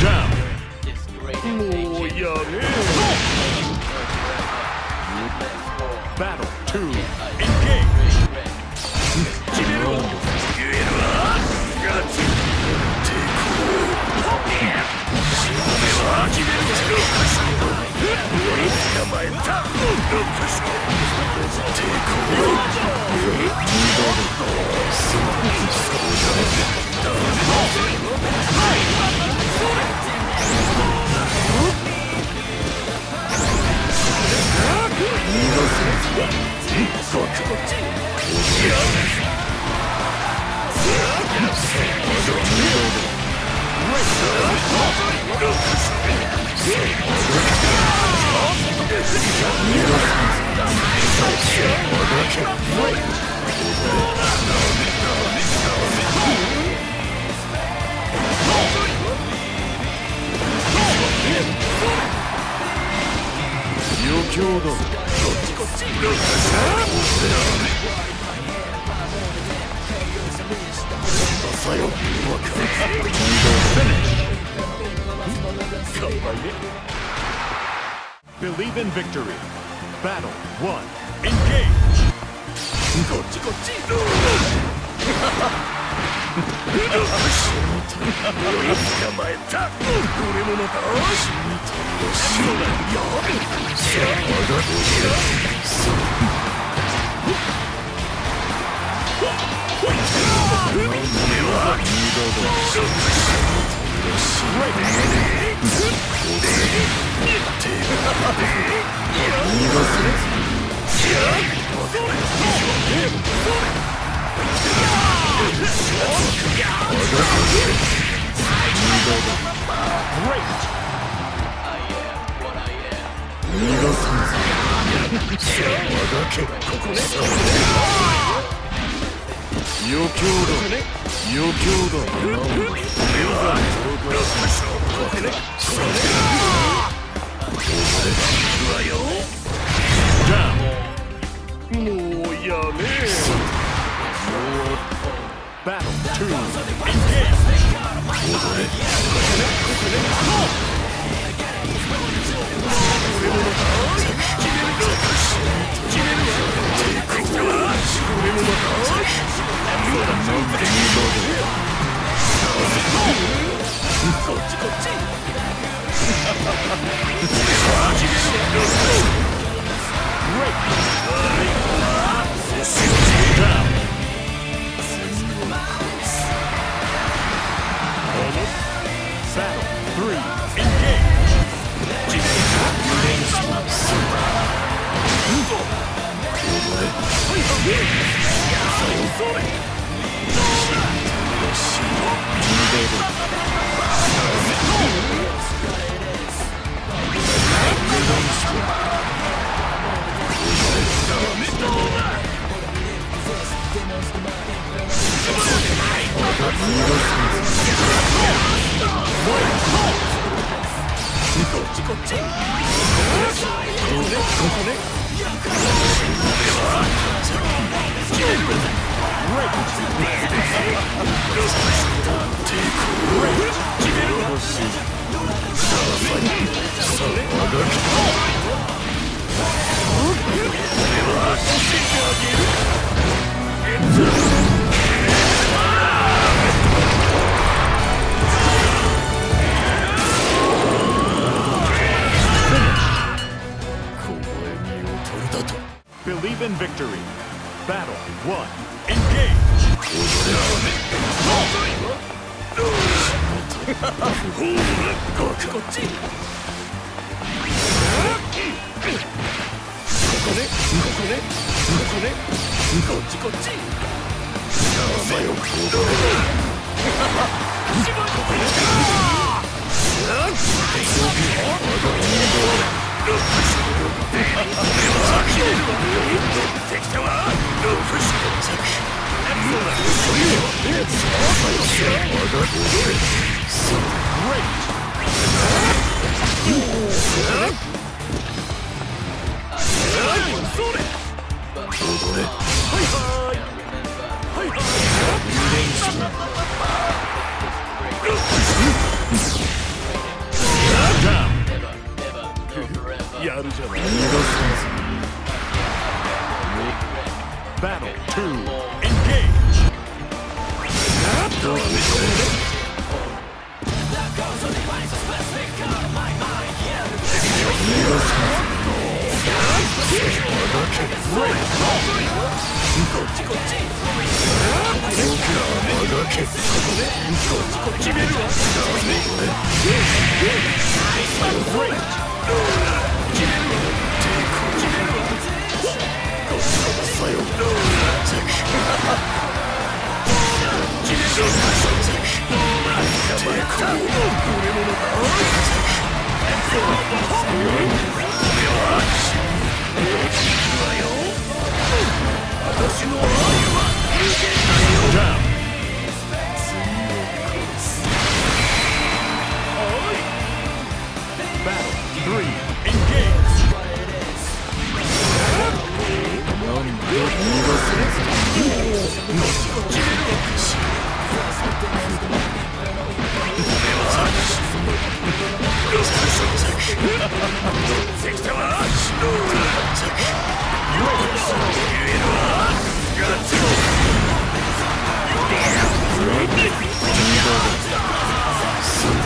Down 余興だこっちこっちさよ Believe in victory. Battle 1. Engage! こっちこっち捕まえた俺ものだそうだやって逃がさああがけここね余興だ余興だ俺はここねそれお前行くわよ Down! もうやめろ Battle 2. 3. Engage! Believe in Golden victory. Battle one. Engage. こっちこっちここねここね ここねこっちこっち。が踊れはいはいはいやるじゃない Battle 2 Break! 私 Damn.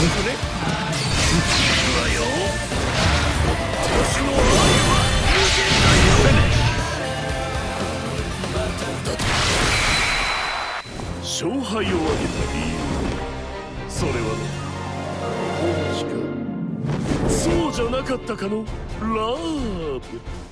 勝敗を挙げた理由それはね本気かそうじゃなかったかのラーブ。